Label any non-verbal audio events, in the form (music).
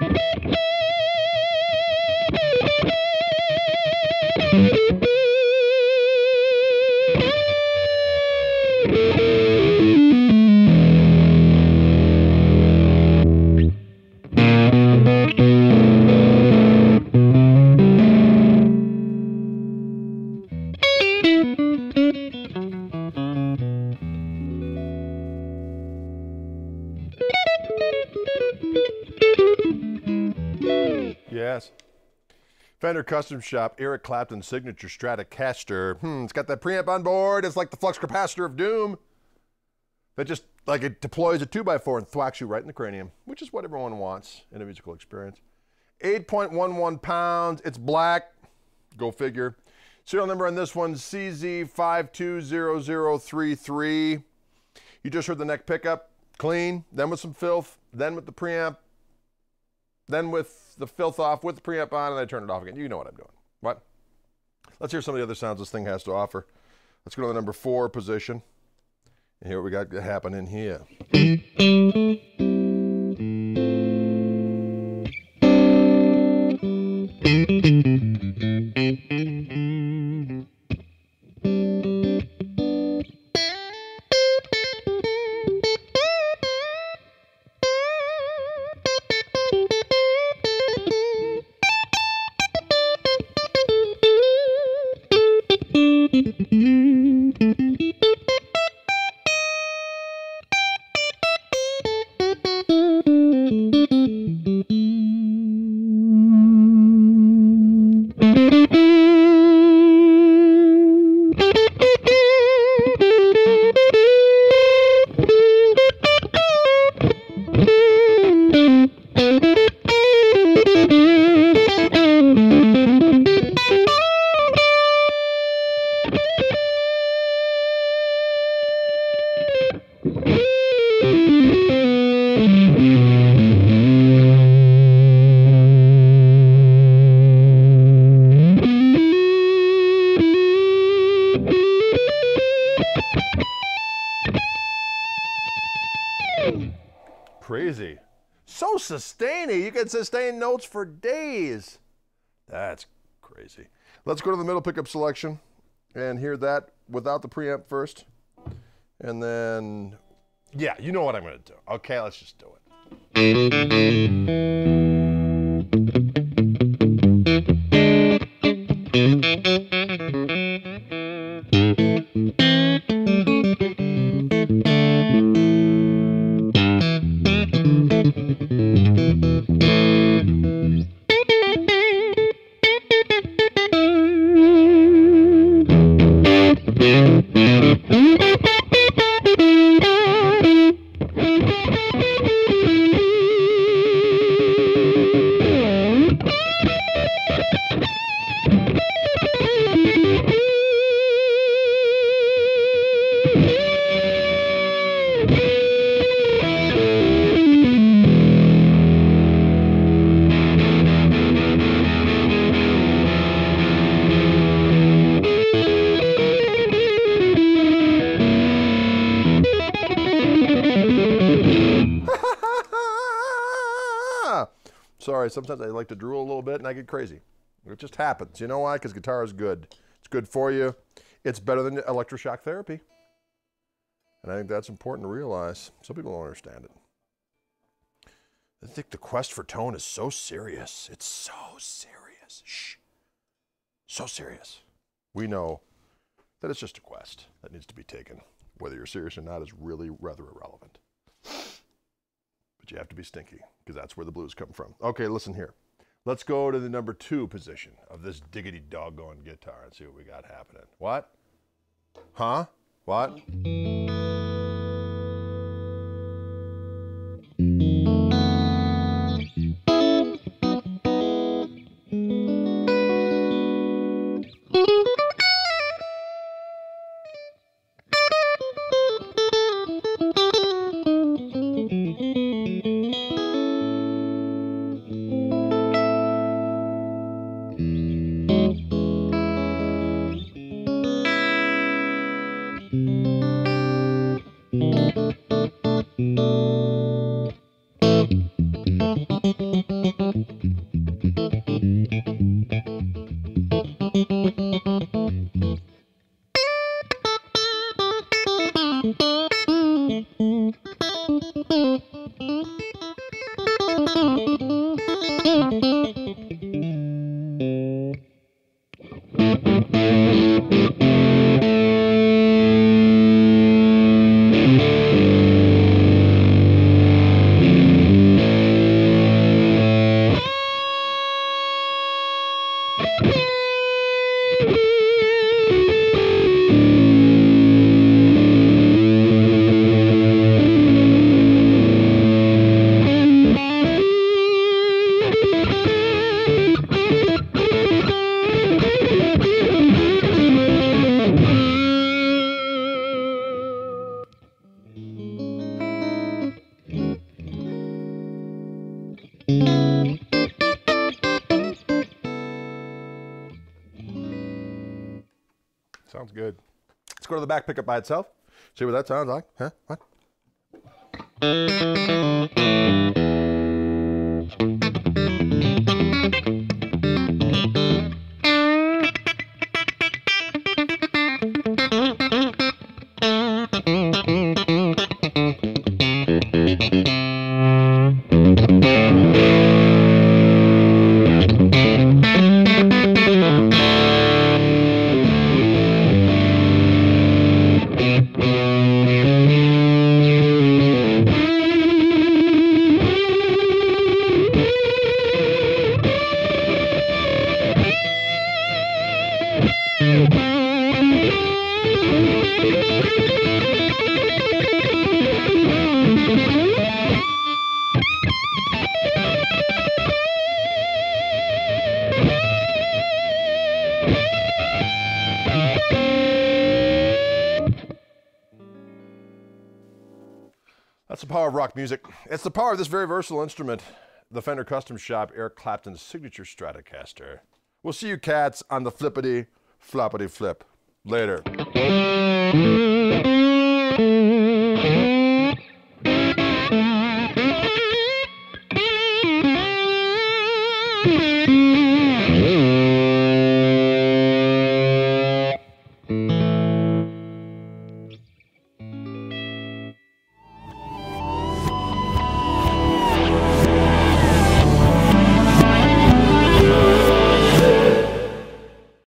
Yes. (laughs) Fender Custom Shop, Eric Clapton Signature Stratocaster. Hmm, it's got that preamp on board. It's like the flux capacitor of doom. That just, like it deploys a 2x4 and thwacks you right in the cranium, which is what everyone wants in a musical experience. 8.11 pounds. It's black. Go figure. Serial number on this one, CZ520033. You just heard the neck pickup, clean, then with some filth, then with the preamp, then with the filth off, with the preamp on, and I turn it off again. You know what I'm doing. What? Let's hear some of the other sounds this thing has to offer. Let's go to the number four position. And hear what we got happening here. Crazy. (laughs) So sustaining. You can sustain notes for days. That's crazy. Let's go to the middle pickup selection and hear that without the preamp first. And then, yeah, you know what I'm going to do. Okay, let's just do it. Sometimes I like to drool a little bit and I get crazy. It just happens. You know why? Because guitar is good. It's good for you. It's better than electroshock therapy. And I think that's important to realize. Some people don't understand it. I think the quest for tone is so serious. It's so serious. Shh. So serious. We know that it's just a quest that needs to be taken. Whether you're serious or not is really rather irrelevant. You have to be stinky because that's where the blues come from. Okay, listen here. Let's go to the number two position of this diggity doggone guitar and see what we got happening. What? Huh? What? Thank you. Sounds good. Let's go to the back pickup by itself. See what that sounds like. Huh? What? That's the power of rock music. It's the power of this very versatile instrument, the Fender Custom Shop Eric Clapton's signature Stratocaster. We'll see you cats on the flippity floppity flip later.